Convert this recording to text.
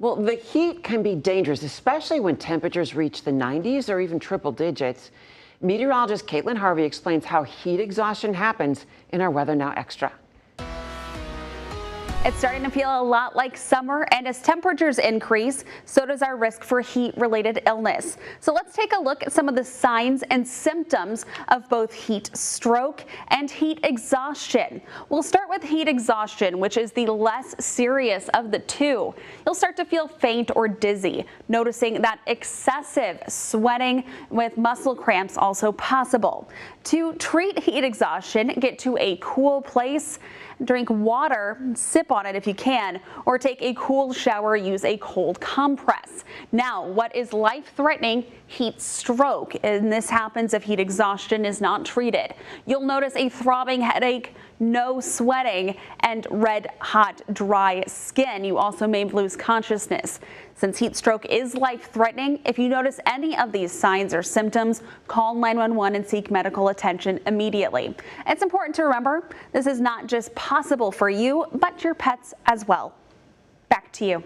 Well, the heat can be dangerous, especially when temperatures reach the 90s or even triple digits. Meteorologist Caitlin Harvey explains how heat exhaustion happens in our Weather Now Extra. It's starting to feel a lot like summer, and as temperatures increase, so does our risk for heat related illness. So let's take a look at some of the signs and symptoms of both heat stroke and heat exhaustion. We'll start with heat exhaustion, which is the less serious of the two. You'll start to feel faint or dizzy, noticing that excessive sweating with muscle cramps also possible. To treat heat exhaustion, get to a cool place, drink water, sip on it if you can, or take a cool shower, use a cold compress. Now, what is life-threatening? Heat stroke, and this happens if heat exhaustion is not treated. You'll notice a throbbing headache, no sweating, and red, hot, dry skin. You also may lose consciousness. Since heat stroke is life-threatening, if you notice any of these signs or symptoms, call 911 and seek medical attention immediately. It's important to remember this is not just possible for you, but your pets as well. Back to you.